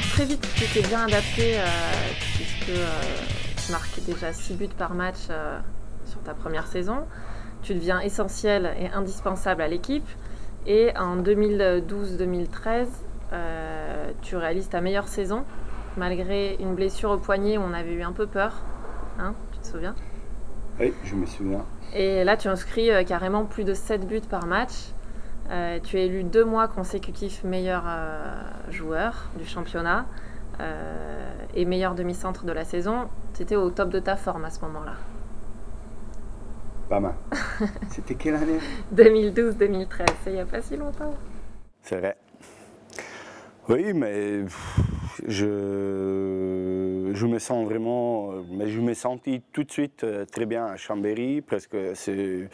très vite, tu t'es bien adapté puisque tu marques déjà 6 buts par match sur ta première saison. Tu deviens essentiel et indispensable à l'équipe. Et en 2012-2013, tu réalises ta meilleure saison malgré une blessure au poignet où on avait eu un peu peur. Hein, tu te souviens? Oui, je me souviens. Et là, tu inscris euh, carrément plus de 7 buts par match. Euh, tu es élu deux mois consécutifs meilleur euh, joueur du championnat et meilleur demi-centre de la saison. Tu étais au top de ta forme à ce moment-là. Pas mal. C'était quelle année? 2012-2013, c'est il n'y a pas si longtemps. C'est vrai. Oui, mais je, je me sens vraiment, mais je me senti tout de suite euh, très bien à Chambéry, presque c'est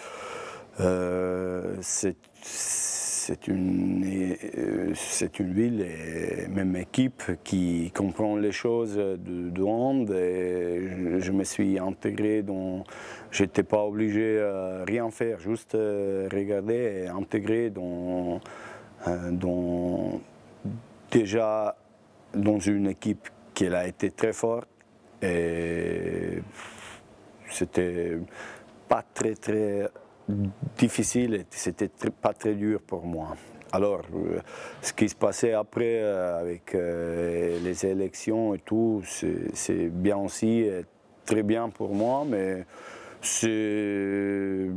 euh, c'est une, euh, c'est une ville et même équipe qui comprend les choses de, de et je, me suis intégré dans, j'étais pas obligé à rien faire, juste regarder et intégrer dans déjà dans une équipe qui a été très forte et c'était pas très très difficile, c'était pas très dur pour moi. Alors, euh, ce qui se passait après euh, avec euh, les élections et tout, c'est bien aussi, très bien pour moi, mais c'est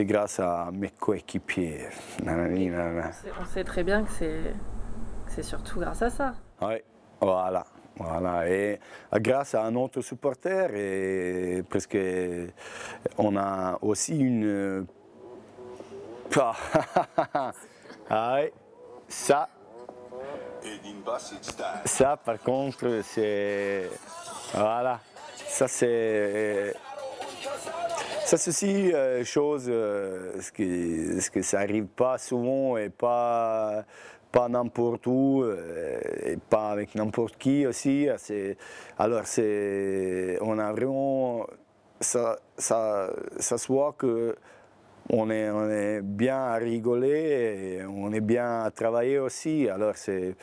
grâce à mes coéquipiers. On sait très bien que c'est surtout grâce à ça. Oui, voilà. Voilà, et grâce à un autre supporter, et presque on a aussi une. Ah, ça. Ça, par contre, c'est. Voilà, ça c'est. Ça, aussi euh, chose, euh, ce, que, ce que ça arrive pas souvent et pas pas n'importe où, euh, et pas avec n'importe qui aussi. Alors, on a vraiment. Ça, ça, ça se voit que on est, bien à rigoler et on est bien à travailler aussi. Alors, c'est.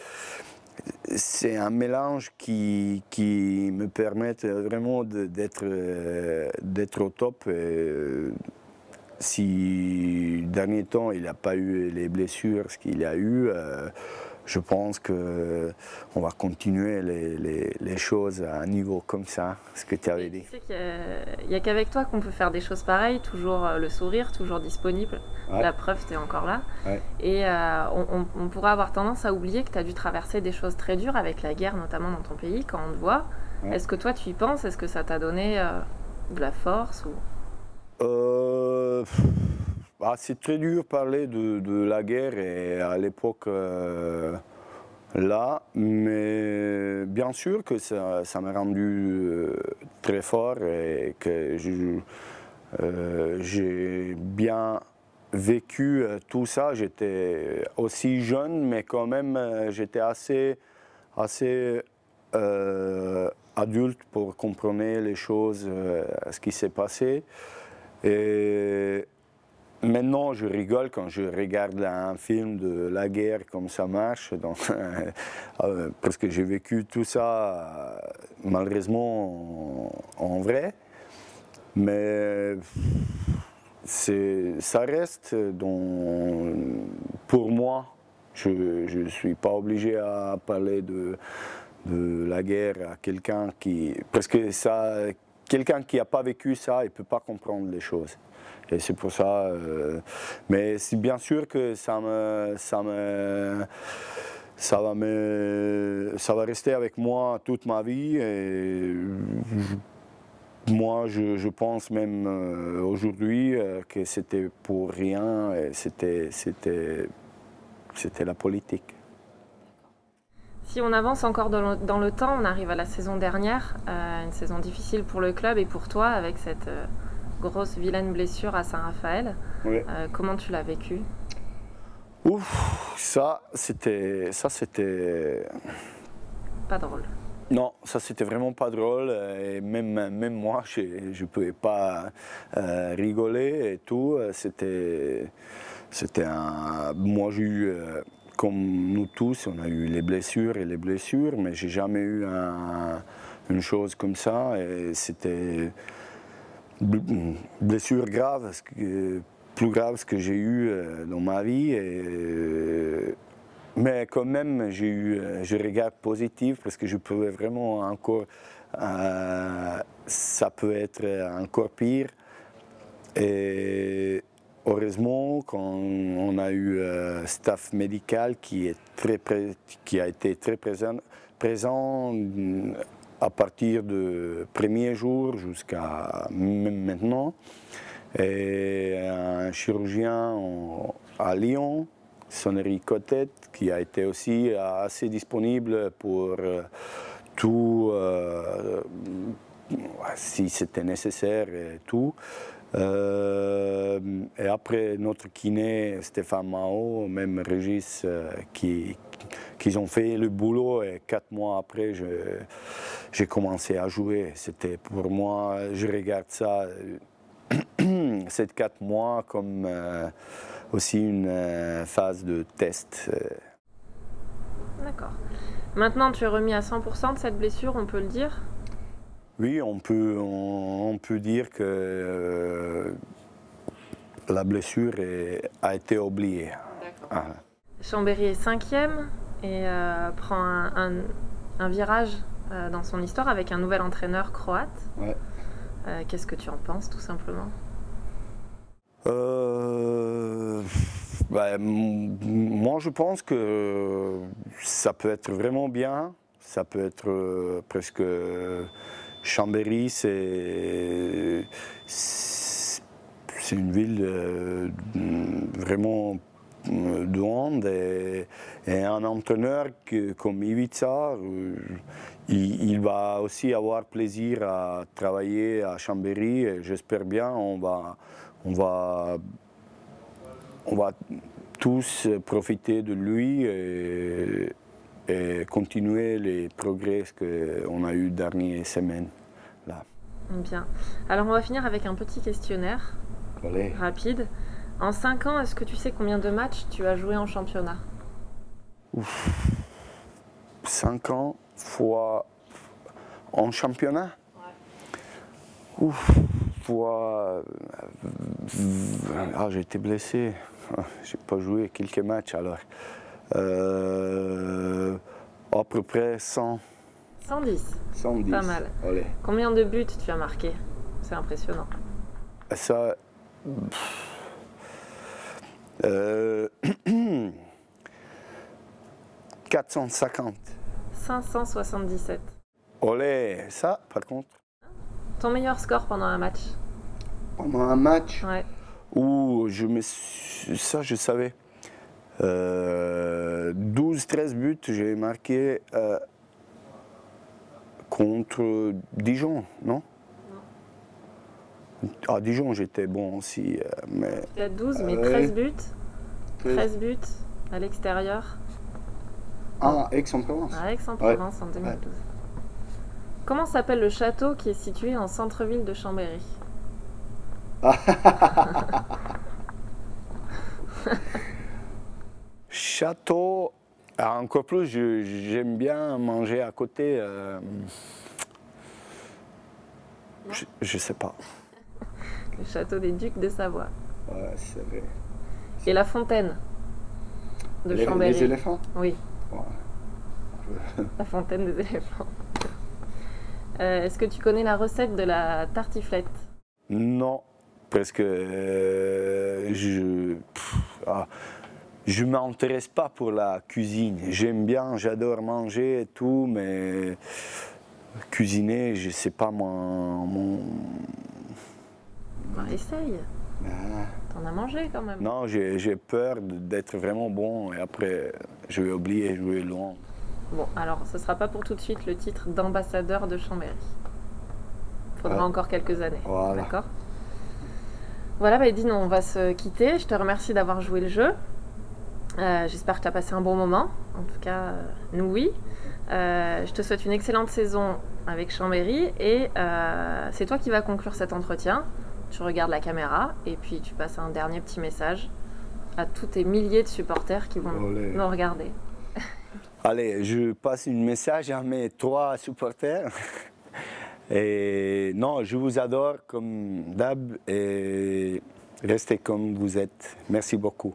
Un mélange qui, qui me permet vraiment d'être au top. Si dernier temps il n'a pas eu les blessures ce qu'il a eu, euh, je pense qu'on va continuer les, choses à un niveau comme ça, ce que tu avais dit. Tu sais qu'il n'y a, qu'avec toi qu'on peut faire des choses pareilles, toujours euh, le sourire, toujours disponible. La preuve, tu es encore là. Et euh, on, pourra avoir tendance à oublier que tu as dû traverser des choses très dures avec la guerre, notamment dans ton pays, quand on te voit. Est-ce que toi, tu y penses? Est-ce que ça t'a donné de la force ou... Euh, bah, c'est très dur parler de, la guerre et à l'époque euh, là, mais bien sûr que ça, m'a rendu euh, très fort et que j'ai bien vécu tout ça. J'étais aussi jeune, mais quand même j'étais assez, assez adulte pour comprendre les choses, ce qui s'est passé. Et maintenant, je rigole quand je regarde un film de la guerre, comme ça marche, euh, parce que j'ai vécu tout ça, malheureusement, en, vrai. Mais ça reste, pour moi, je ne suis pas obligé à parler de, de la guerre à quelqu'un qui... Parce que ça, quelqu'un qui n'a pas vécu ça, il ne peut pas comprendre les choses. Et c'est pour ça. Euh, mais c'est bien sûr que ça me, ça me, ça va me, ça va rester avec moi toute ma vie. Et moi, je, pense même euh, aujourd'hui euh, que c'était pour rien. C'était, la politique. Si on avance encore dans le, temps, on arrive à la saison dernière, euh, une saison difficile pour le club et pour toi avec cette euh, grosse vilaine blessure à Saint-Raphaël. Euh, comment tu l'as vécu? Ouf, ça c'était, ça c'était pas drôle. Non, ça c'était vraiment pas drôle et même, même moi je ne pouvais pas rigoler et tout. C'était, c'était un, moi j'ai eu comme nous tous, on a eu les blessures et les blessures, mais j'ai jamais eu une chose comme ça. Et c'était blessure grave, plus grave que j'ai eu euh, dans ma vie. Et, mais quand même, j'ai eu, euh, je regarde positif parce que je pouvais vraiment encore, euh, ça peut être encore pire. Et heureusement, quand on a eu un staff médical qui, est très, qui a été très présent, présent à partir du premier jour jusqu'à maintenant, et un chirurgien à Lyon, Sonnerie Cotet, qui a été aussi assez disponible pour euh, tout, euh, si c'était nécessaire et tout. Euh, et après, notre kiné, Stéphane Mao, même Régis, qui, qui ont fait le boulot et quatre mois après, j'ai commencé à jouer. C'était pour moi, je regarde ça ces quatre mois comme euh, aussi une euh, phase de test. Euh. D'accord. Maintenant, tu es remis à 100% de cette blessure, on peut le dire? Oui, on peut, on, peut dire que la blessure a été oubliée. Ah. Chambéry est cinquième et prend un, virage dans son histoire avec un nouvel entraîneur croate. Ouais. Qu'est-ce que tu en penses, tout simplement? Euh, bah, moi, je pense que ça peut être vraiment bien. Ça peut être euh, presque. Chambéry, c'est c'est une ville euh, vraiment de hand et, un entraîneur comme Ivica, il, il, va aussi avoir plaisir à travailler à Chambéry j'espère bien on va on va, on va tous profiter de lui continuer les progrès qu'on a eu dernières semaines. Là. Bien. Alors on va finir avec un petit questionnaire rapide. En 5 ans, est-ce que tu sais combien de matchs tu as joué en championnat? Ouf. 5 ans fois en championnat? Ouais. Ouf fois. Euh, ah, j'ai été blessé. J'ai pas joué quelques matchs alors. Euh, à peu près 100. 110 110. Pas mal. Combien de buts tu as marqué? C'est impressionnant. Ça. Euh, 450. 577. Olé, ça par contre. Ton meilleur score pendant un match? Pendant un match? Ouais. Ouh, je me... ça je savais. 12-13 euh, buts, j'ai marqué euh, contre Dijon, non? Non. À Dijon, j'étais bon aussi. Euh, mais... Tu as 12, mais 13 buts 13 buts à l'extérieur. Ah, Aix-en-Provence À Aix-en-Provence en 2012. Comment s'appelle le château qui est situé en centre-ville de Chambéry? Château, ah, encore plus, j'aime bien manger à côté. Euh, je, sais pas. Le château des Ducs de Savoie. Ouais, c'est vrai. Et la fontaine de Chambéry. Les éléphants? Oui. La fontaine des éléphants. Euh, est-ce que tu connais la recette de la tartiflette? Non, parce que euh, je ah, je m'intéresse pas pour la cuisine. J'aime bien, j'adore manger et tout, mais cuisiner, je sais pas mon. mon... Bah, essaye. Ah. T'en as mangé quand même. Non, j'ai peur d'être vraiment bon et après je vais oublier jouer loin. Bon, alors ce sera pas pour tout de suite le titre d'ambassadeur de Chambéry. Il faudra encore quelques années. D'accord? Voilà, bah Edine, on va se quitter. Je te remercie d'avoir joué le jeu. Euh, j'espère que tu as passé un bon moment. En tout cas, euh, nous oui. Euh, je te souhaite une excellente saison avec Chambéry et c'est toi qui vas conclure cet entretien. Tu regardes la caméra et puis tu passes un dernier petit message à tous tes milliers de supporters qui vont Olé. nous regarder. Allez, je passe un message à mes trois supporters. Et non, je vous adore comme d'hab et restez comme vous êtes. Merci beaucoup.